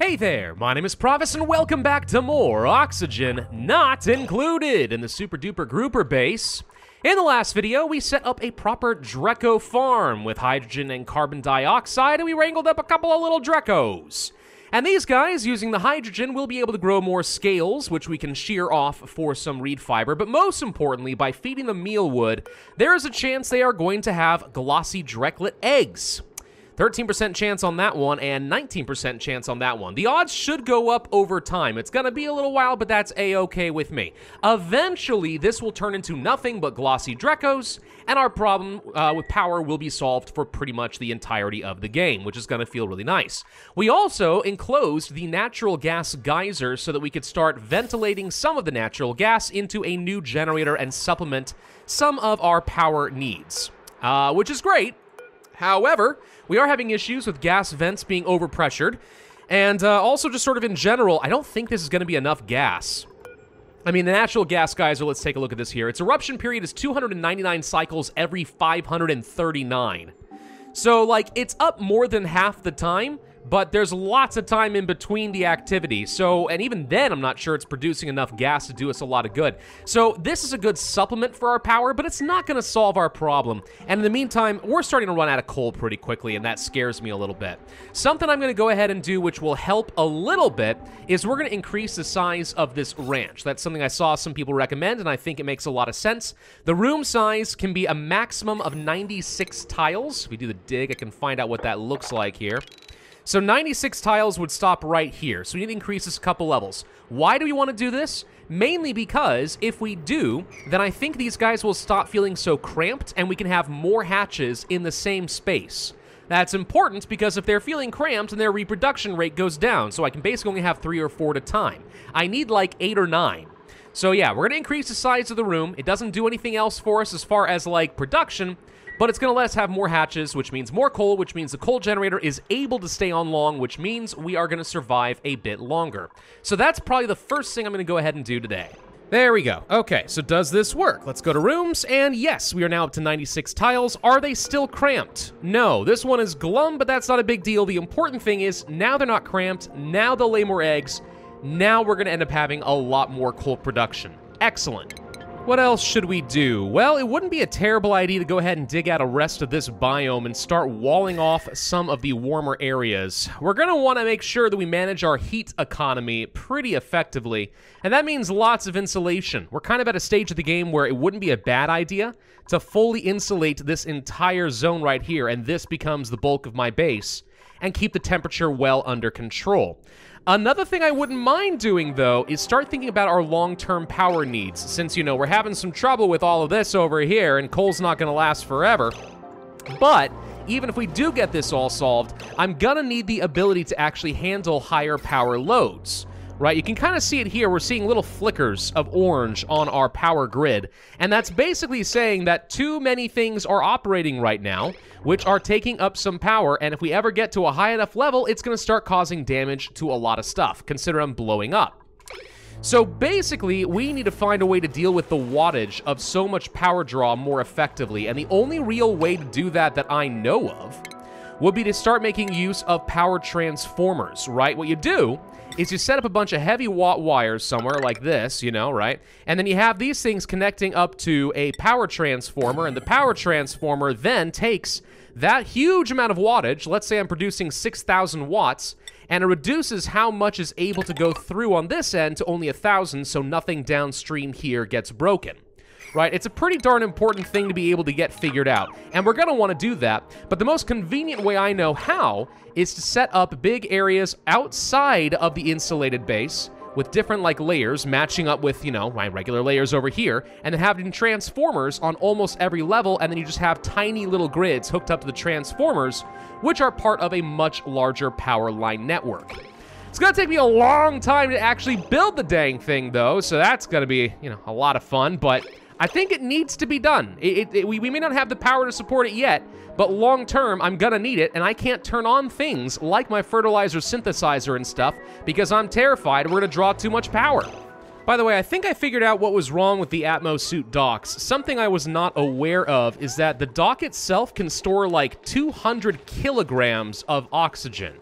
Hey there, my name is Pravus, and welcome back to more Oxygen Not Included in the Super Duper Grouper base. In the last video, we set up a proper Drecko farm with hydrogen and carbon dioxide, and we wrangled up a couple of little Dreckos. And these guys, using the hydrogen, will be able to grow more scales, which we can shear off for some reed fiber. But most importantly, by feeding them mealwood, there is a chance they are going to have glossy Drecklet eggs. 13% chance on that one and 19% chance on that one. The odds should go up over time. It's going to be a little while, but that's a-okay with me. Eventually, this will turn into nothing but glossy Dreckos, and our problem uh, with power will be solved for pretty much the entirety of the game, which is going to feel really nice. We also enclosed the natural gas geyser so that we could start ventilating some of the natural gas into a new generator and supplement some of our power needs, uh, which is great. However, we are having issues with gas vents being overpressured, and uh, also just sort of in general, I don't think this is going to be enough gas. I mean, the natural gas geyser, let's take a look at this here. Its eruption period is 299 cycles every 539. So, like, it's up more than half the time, but there's lots of time in between the activity. So, and even then, I'm not sure it's producing enough gas to do us a lot of good. So, this is a good supplement for our power, but it's not going to solve our problem. And in the meantime, we're starting to run out of coal pretty quickly, and that scares me a little bit. Something I'm going to go ahead and do, which will help a little bit, is we're going to increase the size of this ranch. That's something I saw some people recommend, and I think it makes a lot of sense. The room size can be a maximum of 96 tiles. If we do the dig, I can find out what that looks like here. So 96 tiles would stop right here. So we need to increase this a couple levels. Why do we want to do this? Mainly because if we do, then I think these guys will stop feeling so cramped and we can have more hatches in the same space. That's important because if they're feeling cramped, then their reproduction rate goes down, so I can basically only have three or four at a time. I need like eight or nine. So yeah, we're going to increase the size of the room. It doesn't do anything else for us as far as like production, but it's going to let us have more hatches, which means more coal, which means the coal generator is able to stay on long, which means we are going to survive a bit longer. So that's probably the first thing I'm going to go ahead and do today. There we go. Okay, so does this work? Let's go to rooms, and yes, we are now up to 96 tiles. Are they still cramped? No, this one is glum, but that's not a big deal. The important thing is now they're not cramped, now they'll lay more eggs, now we're gonna end up having a lot more coal production. Excellent. What else should we do? Well, it wouldn't be a terrible idea to go ahead and dig out a rest of this biome and start walling off some of the warmer areas. We're going to want to make sure that we manage our heat economy pretty effectively, and that means lots of insulation. We're kind of at a stage of the game where it wouldn't be a bad idea to fully insulate this entire zone right here, and this becomes the bulk of my base, and keep the temperature well under control. Another thing I wouldn't mind doing, though, is start thinking about our long-term power needs, since, you know, we're having some trouble with all of this over here, and coal's not going to last forever. But even if we do get this all solved, I'm gonna need the ability to actually handle higher power loads right? You can kind of see it here. We're seeing little flickers of orange on our power grid. And that's basically saying that too many things are operating right now, which are taking up some power. And if we ever get to a high enough level, it's going to start causing damage to a lot of stuff. Consider them blowing up. So basically, we need to find a way to deal with the wattage of so much power draw more effectively. And the only real way to do that that I know of would be to start making use of power transformers, right? What you do is you set up a bunch of heavy watt wires somewhere like this, you know, right? And then you have these things connecting up to a power transformer, and the power transformer then takes that huge amount of wattage, let's say I'm producing 6,000 watts, and it reduces how much is able to go through on this end to only 1,000, so nothing downstream here gets broken right? It's a pretty darn important thing to be able to get figured out, and we're going to want to do that, but the most convenient way I know how is to set up big areas outside of the insulated base with different like layers matching up with, you know, my regular layers over here, and then having transformers on almost every level, and then you just have tiny little grids hooked up to the transformers, which are part of a much larger power line network. It's gonna take me a long time to actually build the dang thing though, so that's gonna be, you know, a lot of fun, but I think it needs to be done. It, it, it, we, we may not have the power to support it yet, but long term, I'm gonna need it, and I can't turn on things like my fertilizer synthesizer and stuff because I'm terrified we're gonna draw too much power. By the way, I think I figured out what was wrong with the Atmos suit docks. Something I was not aware of is that the dock itself can store like 200 kilograms of oxygen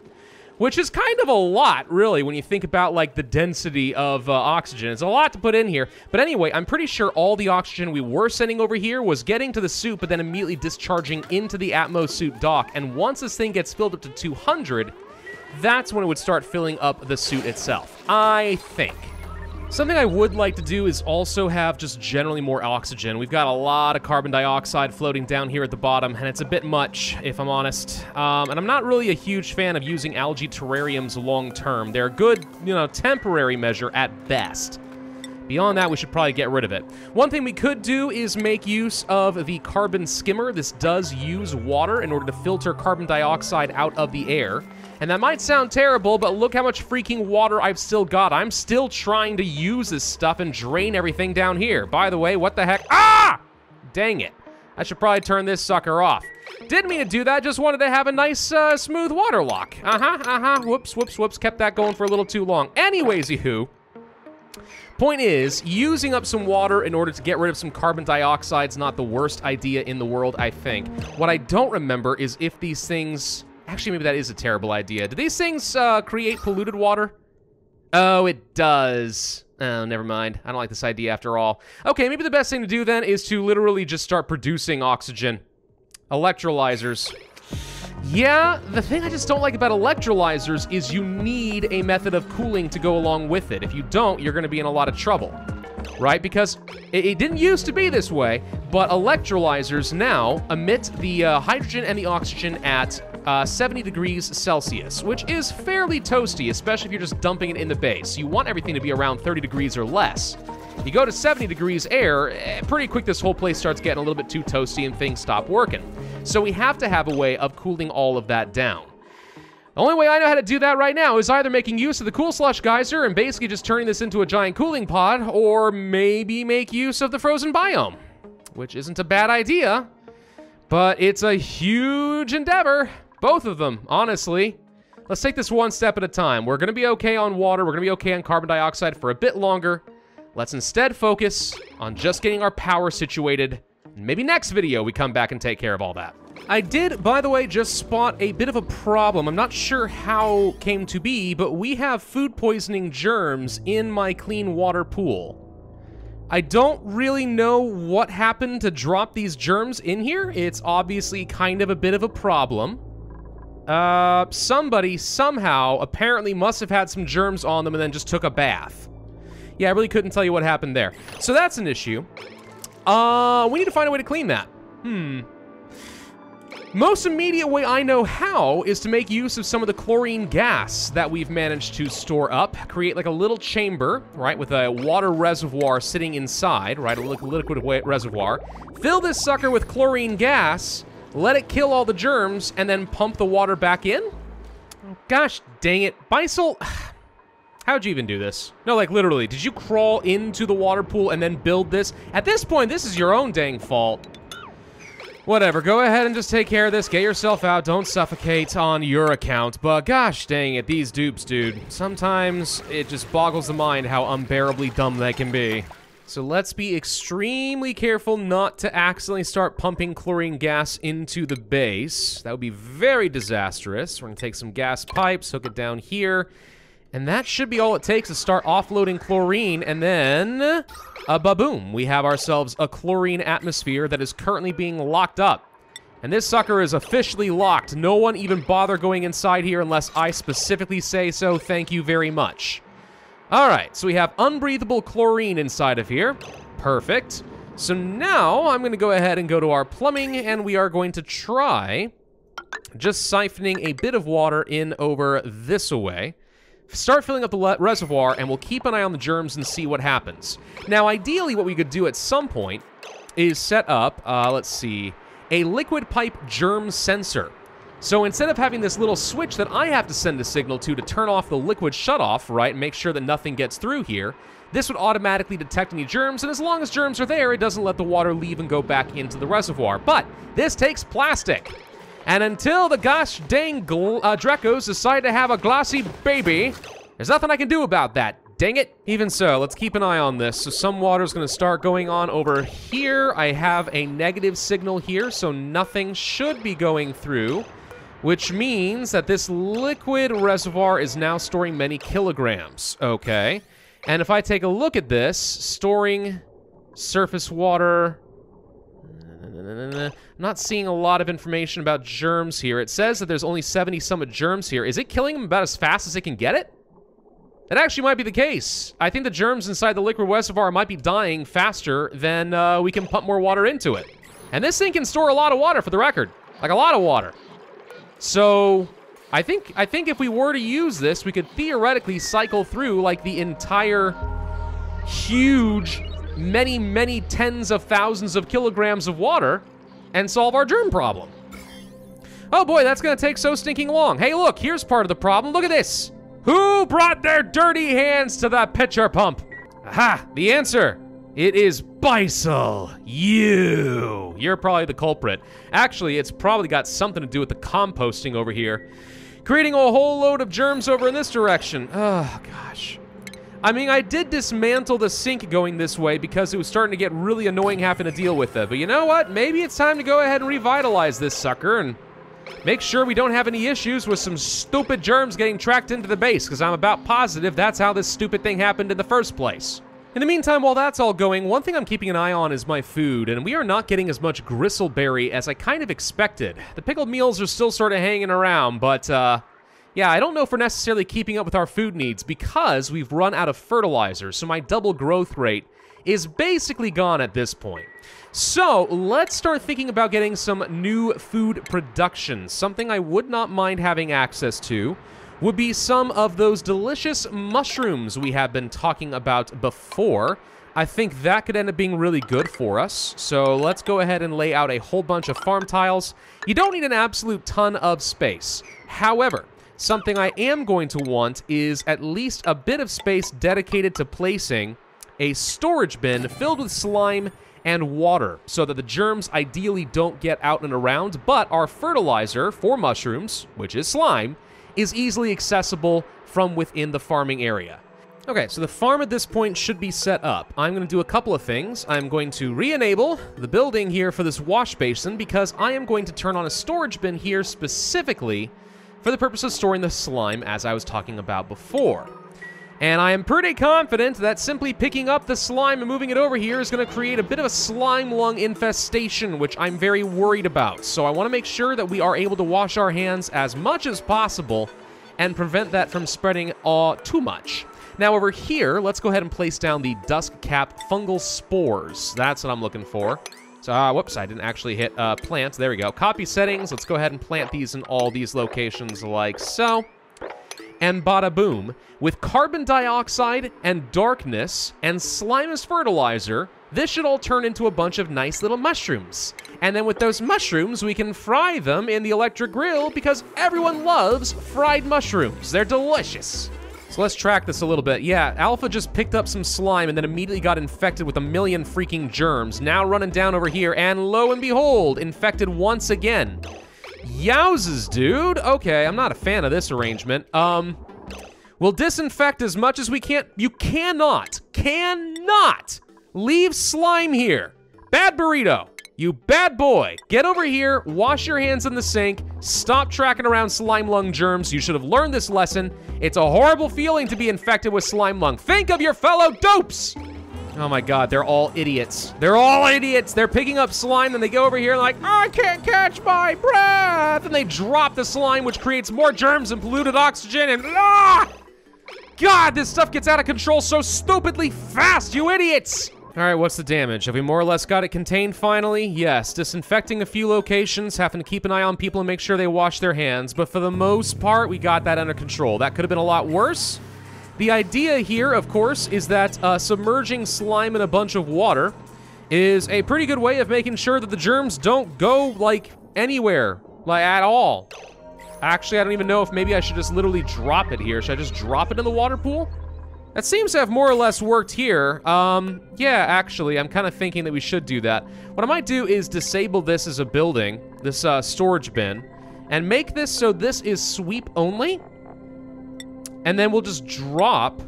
which is kind of a lot, really, when you think about like the density of uh, oxygen. It's a lot to put in here. But anyway, I'm pretty sure all the oxygen we were sending over here was getting to the suit, but then immediately discharging into the Atmos suit dock. And once this thing gets filled up to 200, that's when it would start filling up the suit itself. I think. Something I would like to do is also have just generally more oxygen. We've got a lot of carbon dioxide floating down here at the bottom, and it's a bit much, if I'm honest. Um, and I'm not really a huge fan of using algae terrariums long term. They're a good, you know, temporary measure at best. Beyond that, we should probably get rid of it. One thing we could do is make use of the carbon skimmer. This does use water in order to filter carbon dioxide out of the air. And that might sound terrible, but look how much freaking water I've still got. I'm still trying to use this stuff and drain everything down here. By the way, what the heck? Ah! Dang it. I should probably turn this sucker off. Didn't mean to do that, just wanted to have a nice, uh, smooth water lock. Uh-huh, uh-huh, whoops, whoops, whoops, kept that going for a little too long. Anyways, who? Point is, using up some water in order to get rid of some carbon dioxide is not the worst idea in the world, I think. What I don't remember is if these things Actually, maybe that is a terrible idea. Do these things uh, create polluted water? Oh, it does. Oh, never mind. I don't like this idea after all. Okay, maybe the best thing to do then is to literally just start producing oxygen. Electrolyzers. Yeah, the thing I just don't like about electrolyzers is you need a method of cooling to go along with it. If you don't, you're going to be in a lot of trouble right? Because it, it, didn't used to be this way, but electrolyzers now emit the uh, hydrogen and the oxygen at uh, 70 degrees Celsius, which is fairly toasty, especially if you're just dumping it in the base. You want everything to be around 30 degrees or less. You go to 70 degrees air, eh, pretty quick this whole place starts getting a little bit too toasty and things stop working. So we have to have a way of cooling all of that down. The only way I know how to do that right now is either making use of the Cool Slush Geyser and basically just turning this into a giant cooling pod, or maybe make use of the frozen biome, which isn't a bad idea, but it's a huge endeavor. Both of them, honestly. Let's take this one step at a time. We're going to be okay on water. We're going to be okay on carbon dioxide for a bit longer. Let's instead focus on just getting our power situated. Maybe next video we come back and take care of all that. I did, by the way, just spot a bit of a problem. I'm not sure how came to be, but we have food poisoning germs in my clean water pool. I don't really know what happened to drop these germs in here. It's obviously kind of a bit of a problem. Uh, somebody somehow apparently must have had some germs on them and then just took a bath. Yeah, I really couldn't tell you what happened there. So that's an issue. Uh, we need to find a way to clean that. Hmm. Most immediate way I know how is to make use of some of the chlorine gas that we've managed to store up. Create like a little chamber, right, with a water reservoir sitting inside, right, a liquid reservoir. Fill this sucker with chlorine gas, let it kill all the germs, and then pump the water back in? Gosh dang it. Bicel, how'd you even do this? No, like literally, did you crawl into the water pool and then build this? At this point, this is your own dang fault. Whatever, go ahead and just take care of this. Get yourself out. Don't suffocate on your account. But gosh dang it, these dupes, dude. Sometimes it just boggles the mind how unbearably dumb they can be. So let's be extremely careful not to accidentally start pumping chlorine gas into the base. That would be very disastrous. We're gonna take some gas pipes, hook it down here, and that should be all it takes to start offloading chlorine, and then, uh, ba-boom, we have ourselves a chlorine atmosphere that is currently being locked up. And this sucker is officially locked. No one even bother going inside here unless I specifically say so. Thank you very much. All right, so we have unbreathable chlorine inside of here. Perfect. So now I'm going to go ahead and go to our plumbing, and we are going to try just siphoning a bit of water in over this way. Start filling up the reservoir, and we'll keep an eye on the germs and see what happens. Now, ideally, what we could do at some point is set up, uh, let's see, a liquid pipe germ sensor. So instead of having this little switch that I have to send a signal to to turn off the liquid shutoff, right, and make sure that nothing gets through here, this would automatically detect any germs, and as long as germs are there, it doesn't let the water leave and go back into the reservoir. But this takes plastic. And until the gosh dang uh, Dreckos decide to have a glossy baby, there's nothing I can do about that. Dang it. Even so, let's keep an eye on this. So some water's gonna start going on over here. I have a negative signal here, so nothing should be going through. Which means that this liquid reservoir is now storing many kilograms. Okay. And if I take a look at this, storing surface water. Not seeing a lot of information about germs here. It says that there's only 70 summit germs here. Is it killing them about as fast as it can get it? That actually might be the case. I think the germs inside the liquid reservoir might be dying faster than uh, we can pump more water into it. And this thing can store a lot of water, for the record. Like a lot of water. So, I think I think if we were to use this, we could theoretically cycle through like the entire huge, many, many tens of thousands of kilograms of water and solve our germ problem. Oh boy, that's gonna take so stinking long. Hey, look, here's part of the problem. Look at this. Who brought their dirty hands to that pitcher pump? Aha, the answer. It is Bisel. You. You're probably the culprit. Actually, it's probably got something to do with the composting over here. Creating a whole load of germs over in this direction. Oh, gosh. I mean, I did dismantle the sink going this way because it was starting to get really annoying having to deal with it. But you know what? Maybe it's time to go ahead and revitalize this sucker and Make sure we don't have any issues with some stupid germs getting tracked into the base, because I'm about positive that's how this stupid thing happened in the first place. In the meantime, while that's all going, one thing I'm keeping an eye on is my food, and we are not getting as much gristleberry as I kind of expected. The pickled meals are still sort of hanging around, but, uh, yeah, I don't know if we're necessarily keeping up with our food needs because we've run out of fertilizer, so my double growth rate is basically gone at this point. So let's start thinking about getting some new food production. Something I would not mind having access to would be some of those delicious mushrooms we have been talking about before. I think that could end up being really good for us. So let's go ahead and lay out a whole bunch of farm tiles. You don't need an absolute ton of space. However, something I am going to want is at least a bit of space dedicated to placing a storage bin filled with slime and water so that the germs ideally don't get out and around, but our fertilizer for mushrooms, which is slime, is easily accessible from within the farming area. Okay, so the farm at this point should be set up. I'm going to do a couple of things. I'm going to re-enable the building here for this wash basin because I am going to turn on a storage bin here specifically for the purpose of storing the slime as I was talking about before. And I am pretty confident that simply picking up the slime and moving it over here is going to create a bit of a slime lung infestation, which I'm very worried about. So I want to make sure that we are able to wash our hands as much as possible and prevent that from spreading uh, too much. Now over here, let's go ahead and place down the dusk cap fungal spores. That's what I'm looking for. So, uh, whoops, I didn't actually hit uh, plant. There we go. Copy settings. Let's go ahead and plant these in all these locations like so and bada boom, with carbon dioxide and darkness and slime as fertilizer, this should all turn into a bunch of nice little mushrooms. And then with those mushrooms, we can fry them in the electric grill because everyone loves fried mushrooms. They're delicious. So let's track this a little bit. Yeah, Alpha just picked up some slime and then immediately got infected with a million freaking germs. Now running down over here, and lo and behold, infected once again. Yowzes, dude. Okay, I'm not a fan of this arrangement. Um, we'll disinfect as much as we can. You cannot, cannot leave slime here. Bad burrito. You bad boy. Get over here, wash your hands in the sink, stop tracking around slime lung germs. You should have learned this lesson. It's a horrible feeling to be infected with slime lung. Think of your fellow dupes. Oh my god, they're all idiots. They're all idiots. They're picking up slime, and they go over here like, I can't catch my breath! And they drop the slime, which creates more germs and polluted oxygen, and ah! God, this stuff gets out of control so stupidly fast, you idiots! All right, what's the damage? Have we more or less got it contained finally? Yes, disinfecting a few locations, having to keep an eye on people and make sure they wash their hands, but for the most part, we got that under control. That could have been a lot worse. The idea here, of course, is that uh, submerging slime in a bunch of water is a pretty good way of making sure that the germs don't go, like, anywhere, like, at all. Actually, I don't even know if maybe I should just literally drop it here. Should I just drop it in the water pool? That seems to have more or less worked here. Um, yeah, actually, I'm kind of thinking that we should do that. What I might do is disable this as a building, this uh, storage bin, and make this so this is sweep only. And then we'll just drop...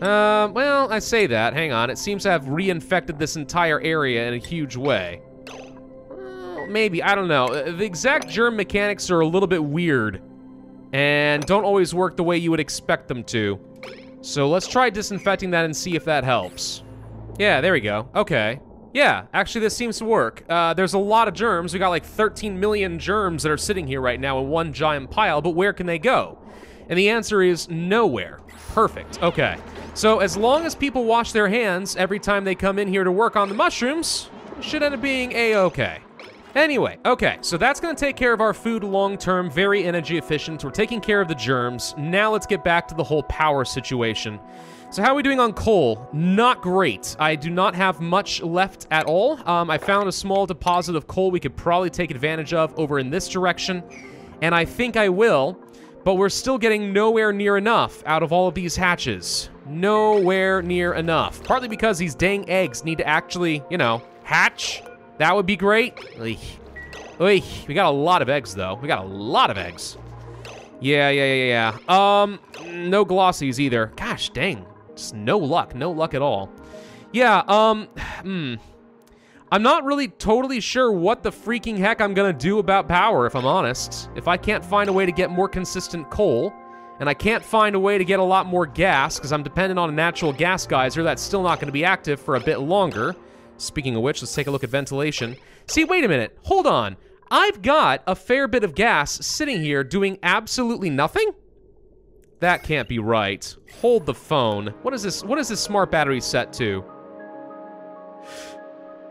Uh, well, I say that. Hang on. It seems to have reinfected this entire area in a huge way. maybe. I don't know. Uh, The exact germ mechanics are a little bit weird and don't always work the way you would expect them to. So let's try disinfecting that and see if that helps. Yeah, there we go. Okay. Yeah, actually this seems to work. Uh, there's a lot of germs. We got like 13 million germs that are sitting here right now in one giant pile, but where can they go? And the answer is nowhere. Perfect. Okay. So as long as people wash their hands every time they come in here to work on the mushrooms, should end up being a-okay. Anyway, okay, so that's gonna take care of our food long term, very energy efficient. We're taking care of the germs. Now let's get back to the whole power situation. So how are we doing on coal? Not great. I do not have much left at all. Um, I found a small deposit of coal we could probably take advantage of over in this direction, and I think I will, but we're still getting nowhere near enough out of all of these hatches. Nowhere near enough. Partly because these dang eggs need to actually, you know, hatch. That would be great. Oy. Oy. We got a lot of eggs, though. We got a lot of eggs. Yeah, yeah, yeah, yeah. Um, no glossies either. Gosh, dang. Just no luck. No luck at all. Yeah, um, hmm. I'm not really totally sure what the freaking heck I'm gonna do about power, if I'm honest. If I can't find a way to get more consistent coal, and I can't find a way to get a lot more gas, because I'm dependent on a natural gas geyser that's still not gonna be active for a bit longer. Speaking of which, let's take a look at ventilation. See, wait a minute. Hold on. I've got a fair bit of gas sitting here doing absolutely nothing? That can't be right. Hold the phone. What is this? What is this smart battery set to?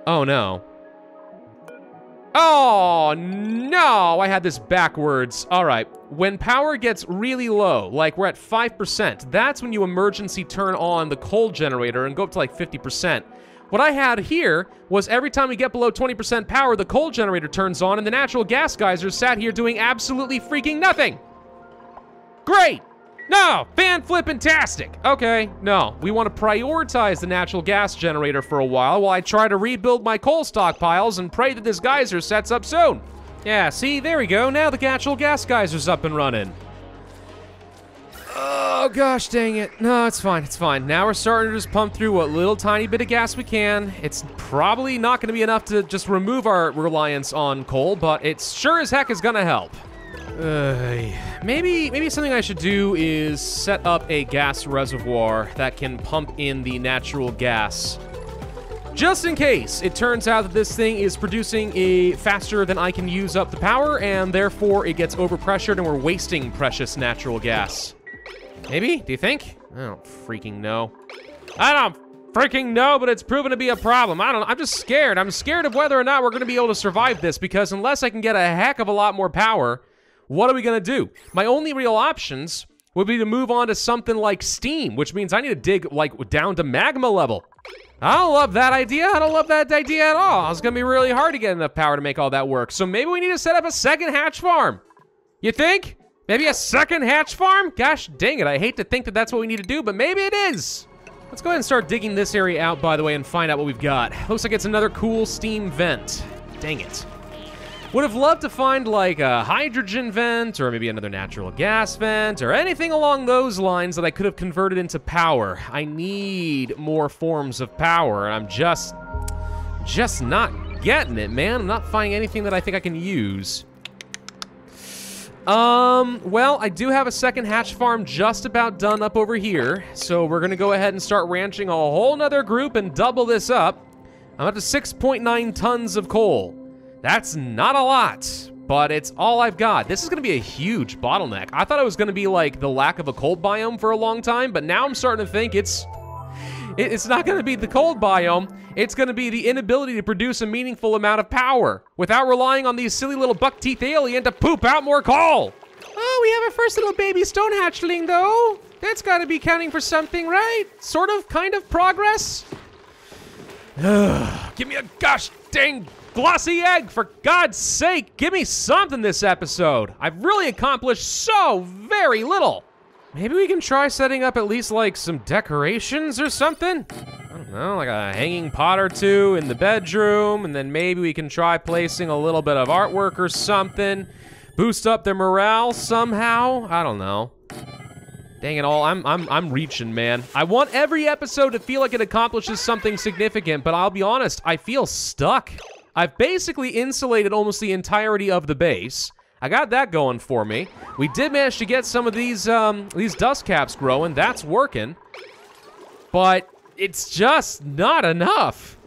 Oh no. Oh no, I had this backwards. All right, when power gets really low, like we're at 5%, that's when you emergency turn on the coal generator and go up to like 50%. What I had here was every time we get below 20% power, the coal generator turns on and the natural gas geysers sat here doing absolutely freaking nothing. Great! No! Fan flippin-tastic! Okay, no. We want to prioritize the natural gas generator for a while while I try to rebuild my coal stockpiles and pray that this geyser sets up soon. Yeah, see, there we go. Now the natural gas geyser's up and running. Oh gosh, dang it. No, it's fine, it's fine. Now we're starting to just pump through what little tiny bit of gas we can. It's probably not going to be enough to just remove our reliance on coal, but it sure as heck is going to help. Uh, maybe maybe something I should do is set up a gas reservoir that can pump in the natural gas. Just in case it turns out that this thing is producing a faster than I can use up the power, and therefore it gets overpressured and we're wasting precious natural gas. Maybe? Do you think? I don't freaking know. I don't freaking know, but it's proven to be a problem. I don't I'm just scared. I'm scared of whether or not we're going to be able to survive this because unless I can get a heck of a lot more power, what are we going to do? My only real options would be to move on to something like Steam, which means I need to dig like down to magma level. I don't love that idea. I don't love that idea at all. It's going to be really hard to get enough power to make all that work. So maybe we need to set up a second hatch farm. You think? Maybe a second hatch farm? Gosh dang it, I hate to think that that's what we need to do, but maybe it is. Let's go ahead and start digging this area out, by the way, and find out what we've got. Looks like it's another cool steam vent. Dang it. Would have loved to find like a hydrogen vent or maybe another natural gas vent or anything along those lines that I could have converted into power. I need more forms of power and I'm just just not getting it, man. I'm not finding anything that I think I can use. Um, well, I do have a second hatch farm just about done up over here. So we're gonna go ahead and start ranching a whole nother group and double this up. I'm up to 6.9 tons of coal. That's not a lot, but it's all I've got. This is gonna be a huge bottleneck. I thought it was gonna be like the lack of a cold biome for a long time, but now I'm starting to think it's it's not going to be the cold biome. It's going to be the inability to produce a meaningful amount of power without relying on these silly little buck-teeth alien to poop out more coal. Oh, we have our first little baby stone hatchling, though. That's got to be counting for something, right? Sort of, kind of progress. Give me a gosh dang glossy egg, for God's sake. Give me something this episode. I've really accomplished so very little. Maybe we can try setting up at least like some decorations or something? I don't know, like a hanging pot or two in the bedroom, and then maybe we can try placing a little bit of artwork or something. Boost up their morale somehow? I don't know. Dang it all, I'm I'm I'm reaching, man. I want every episode to feel like it accomplishes something significant, but I'll be honest, I feel stuck. I've basically insulated almost the entirety of the base. I got that going for me. We did manage to get some of these um, these dusk caps growing. That's working. But it's just not enough.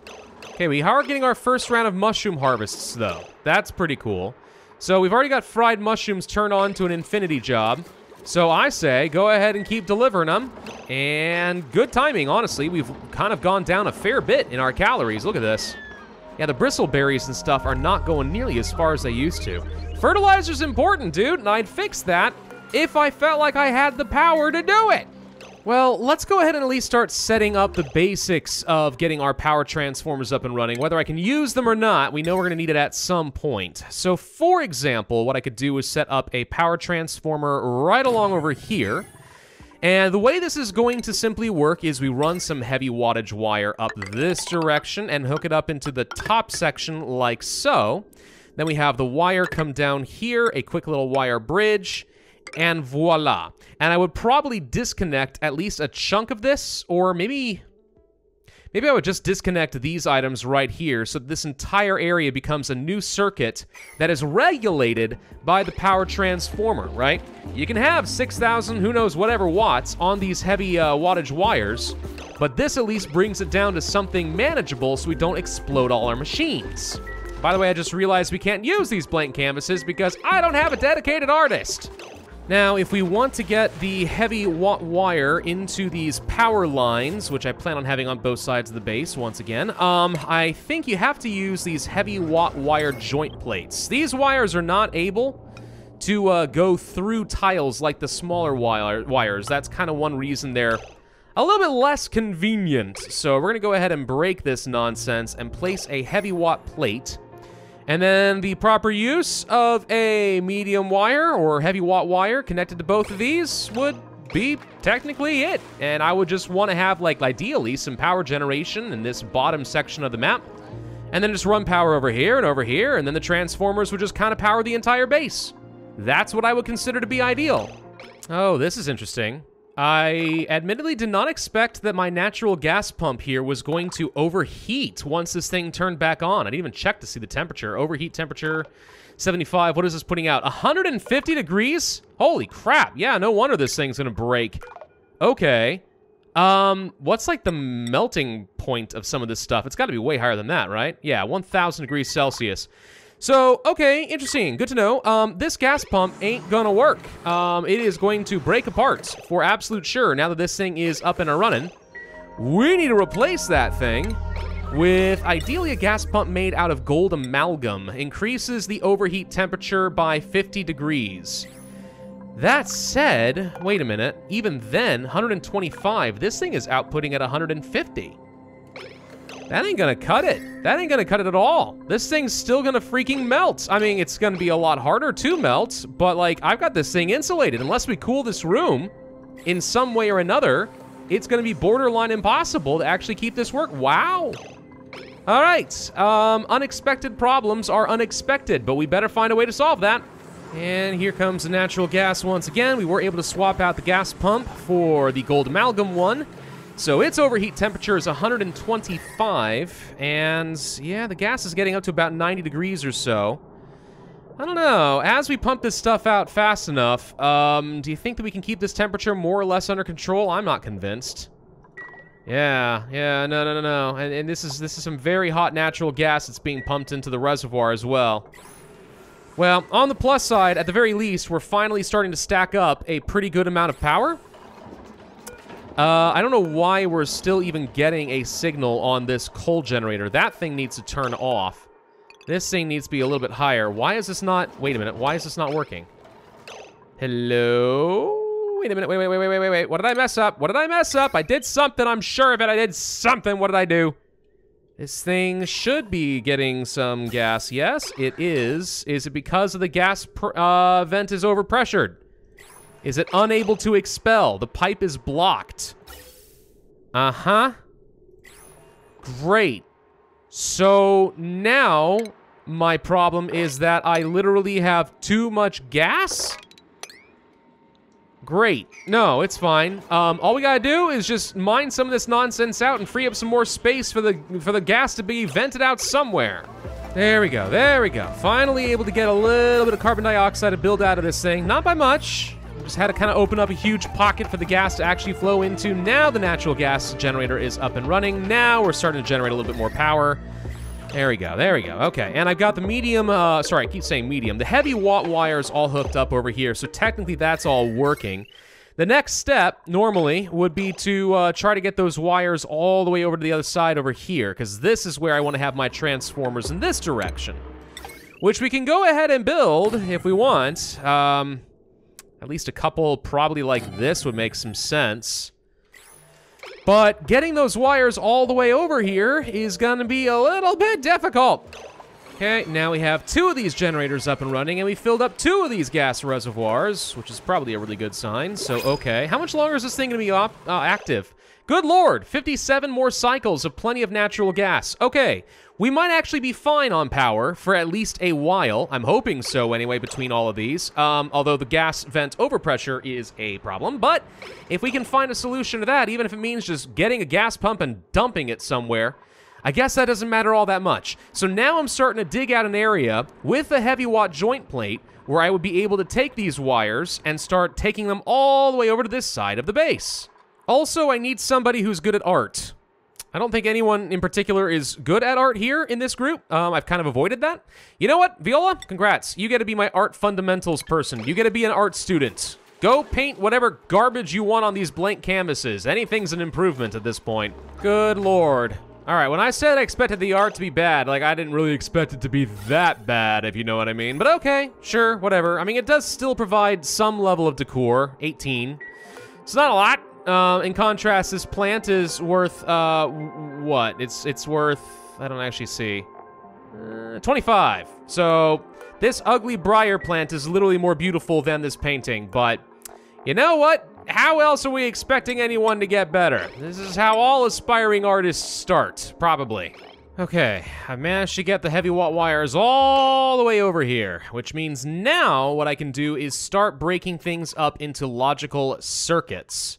Okay, we are getting our first round of mushroom harvests, though. That's pretty cool. So we've already got fried mushrooms turned on to an infinity job. So I say, go ahead and keep delivering them. And good timing, honestly. We've kind of gone down a fair bit in our calories. Look at this. Yeah, the bristleberries and stuff are not going nearly as far as they used to. Fertilizer's important, dude, and I'd fix that if I felt like I had the power to do it. Well, let's go ahead and at least start setting up the basics of getting our power transformers up and running. Whether I can use them or not, we know we're going to need it at some point. So, for example, what I could do is set up a power transformer right along over here. And the way this is going to simply work is we run some heavy wattage wire up this direction and hook it up into the top section like so. Then we have the wire come down here, a quick little wire bridge, and voila. And I would probably disconnect at least a chunk of this, or maybe... Maybe I would just disconnect these items right here so this entire area becomes a new circuit that is regulated by the power transformer, right? You can have 6,000, who knows, whatever watts on these heavy uh, wattage wires, but this at least brings it down to something manageable so we don't explode all our machines. By the way, I just realized we can't use these blank canvases because I don't have a dedicated artist. Now, if we want to get the heavy watt wire into these power lines, which I plan on having on both sides of the base once again, um, I think you have to use these heavy watt wire joint plates. These wires are not able to uh, go through tiles like the smaller wire wires. That's kind of one reason they're a little bit less convenient. So we're going to go ahead and break this nonsense and place a heavy watt plate and then the proper use of a medium wire or heavy watt wire connected to both of these would be technically it. And I would just want to have, like, ideally some power generation in this bottom section of the map. And then just run power over here and over here, and then the transformers would just kind of power the entire base. That's what I would consider to be ideal. Oh, this is interesting. I admittedly did not expect that my natural gas pump here was going to overheat once this thing turned back on. I didn't even check to see the temperature. Overheat temperature, 75. What is this putting out? 150 degrees? Holy crap. Yeah, no wonder this thing's gonna break. Okay. Um, what's like the melting point of some of this stuff? It's gotta be way higher than that, right? Yeah, 1,000 degrees Celsius. So, okay, interesting. Good to know. Um, this gas pump ain't gonna work. Um, it is going to break apart for absolute sure now that this thing is up and a running. We need to replace that thing with ideally a gas pump made out of gold amalgam. Increases the overheat temperature by 50 degrees. That said, wait a minute, even then, 125, this thing is outputting at 150. That ain't gonna cut it. That ain't gonna cut it at all. This thing's still gonna freaking melt. I mean, it's gonna be a lot harder to melt, but like, I've got this thing insulated. Unless we cool this room in some way or another, it's gonna be borderline impossible to actually keep this work. Wow. All right, um, unexpected problems are unexpected, but we better find a way to solve that. And here comes the natural gas once again. We were able to swap out the gas pump for the gold amalgam one. So its overheat temperature is 125, and yeah, the gas is getting up to about 90 degrees or so. I don't know. As we pump this stuff out fast enough, um, do you think that we can keep this temperature more or less under control? I'm not convinced. Yeah, yeah, no, no, no, no. And, and this is this is some very hot natural gas that's being pumped into the reservoir as well. Well, on the plus side, at the very least, we're finally starting to stack up a pretty good amount of power. Uh, I don't know why we're still even getting a signal on this coal generator. That thing needs to turn off. This thing needs to be a little bit higher. Why is this not... Wait a minute. Why is this not working? Hello? Wait a minute. Wait, wait, wait, wait, wait, wait, wait. What did I mess up? What did I mess up? I did something. I'm sure of it. I did something. What did I do? This thing should be getting some gas. Yes, it is. Is it because of the gas uh, vent is overpressured? Is it unable to expel? The pipe is blocked. Uh-huh. Great. So now my problem is that I literally have too much gas? Great. No, it's fine. Um, all we gotta do is just mine some of this nonsense out and free up some more space for the for the gas to be vented out somewhere. There we go, there we go. Finally able to get a little bit of carbon dioxide to build out of this thing. Not by much. Just had to kind of open up a huge pocket for the gas to actually flow into. Now the natural gas generator is up and running. Now we're starting to generate a little bit more power. There we go, there we go. Okay, and I've got the medium, uh, sorry, I keep saying medium. The heavy watt wires all hooked up over here, so technically that's all working. The next step, normally, would be to uh, try to get those wires all the way over to the other side over here, because this is where I want to have my transformers in this direction. Which we can go ahead and build if we want. Um, at least a couple probably like this would make some sense. But getting those wires all the way over here is to be a little bit difficult. Okay, now we have two of these generators up and running, and we filled up two of these gas reservoirs, which is probably a really good sign. So, okay. How much longer is this thing to be op- uh, active? Good lord, 57 more cycles of plenty of natural gas. Okay, we might actually be fine on power for at least a while. I'm hoping so anyway between all of these. Um, although the gas vent overpressure is a problem. But if we can find a solution to that, even if it means just getting a gas pump and dumping it somewhere, I guess that doesn't matter all that much. So now I'm starting to dig out an area with a heavy watt joint plate where I would be able to take these wires and start taking them all the way over to this side of the base. Also, I need somebody who's good at art. I don't think anyone in particular is good at art here in this group. Um, I've kind of avoided that. You know what, Viola? Congrats. You get to be my art fundamentals person. You get to be an art student. Go paint whatever garbage you want on these blank canvases. Anything's an improvement at this point. Good lord. All right, when I said I expected the art to be bad, like I didn't really expect it to be that bad, if you know what I mean. But okay, sure, whatever. I mean, it does still provide some level of decor. 18. It's not a lot. Uh, in contrast, this plant is worth uh, what? It's it's worth I don't actually see. Uh, 25. So this ugly briar plant is literally more beautiful than this painting. But you know what? How else are we expecting anyone to get better? This is how all aspiring artists start, probably. Okay, I managed to get the heavy watt wires all the way over here, which means now what I can do is start breaking things up into logical circuits.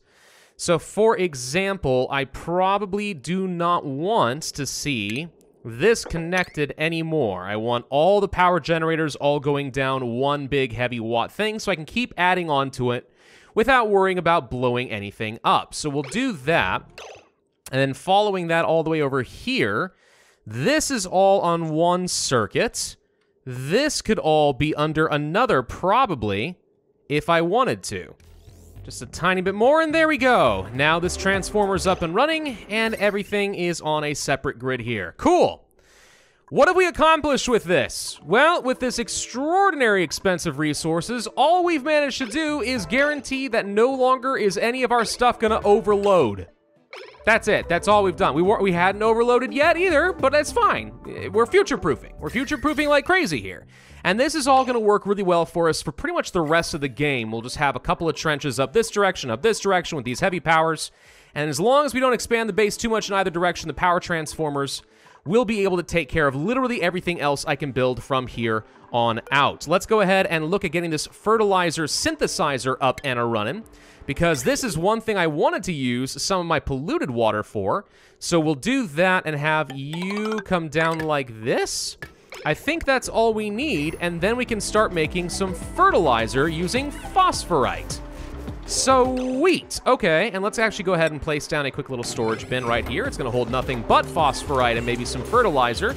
So for example, I probably do not want to see this connected anymore. I want all the power generators all going down one big heavy watt thing so I can keep adding on to it without worrying about blowing anything up. So we'll do that. And then following that all the way over here, this is all on one circuit. This could all be under another, probably, if I wanted to. Just a tiny bit more, and there we go. Now this transformer's up and running, and everything is on a separate grid here. Cool. What have we accomplished with this? Well, with this extraordinary expensive resources, all we've managed to do is guarantee that no longer is any of our stuff gonna overload. That's it. That's all we've done. We weren't, we hadn't overloaded yet either, but that's fine. We're future proofing. We're future proofing like crazy here. And this is all going to work really well for us for pretty much the rest of the game. We'll just have a couple of trenches up this direction, up this direction with these heavy powers. And as long as we don't expand the base too much in either direction, the power transformers will be able to take care of literally everything else I can build from here on out. Let's go ahead and look at getting this fertilizer synthesizer up and a running because this is one thing I wanted to use some of my polluted water for. So we'll do that and have you come down like this. I think that's all we need, and then we can start making some fertilizer using phosphorite. So sweet. Okay, and let's actually go ahead and place down a quick little storage bin right here. It's going to hold nothing but phosphorite and maybe some fertilizer.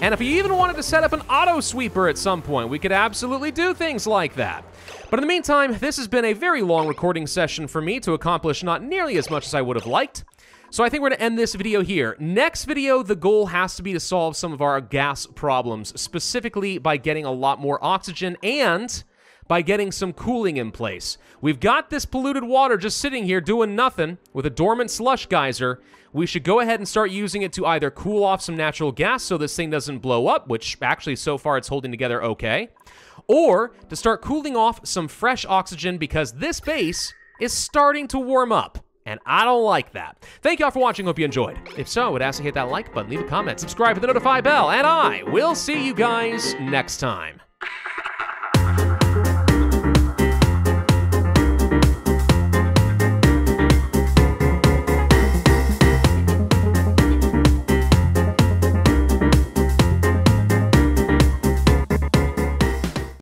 And if we even wanted to set up an auto sweeper at some point, we could absolutely do things like that. But in the meantime, this has been a very long recording session for me to accomplish not nearly as much as I would have liked. So I think we're going to end this video here. Next video, the goal has to be to solve some of our gas problems, specifically by getting a lot more oxygen and by getting some cooling in place. We've got this polluted water just sitting here doing nothing with a dormant slush geyser. We should go ahead and start using it to either cool off some natural gas so this thing doesn't blow up, which actually so far it's holding together okay, or to start cooling off some fresh oxygen because this base is starting to warm up and I don't like that. Thank y'all for watching, hope you enjoyed. If so, I would ask to hit that like button, leave a comment, subscribe, hit the notify bell, and I will see you guys next time.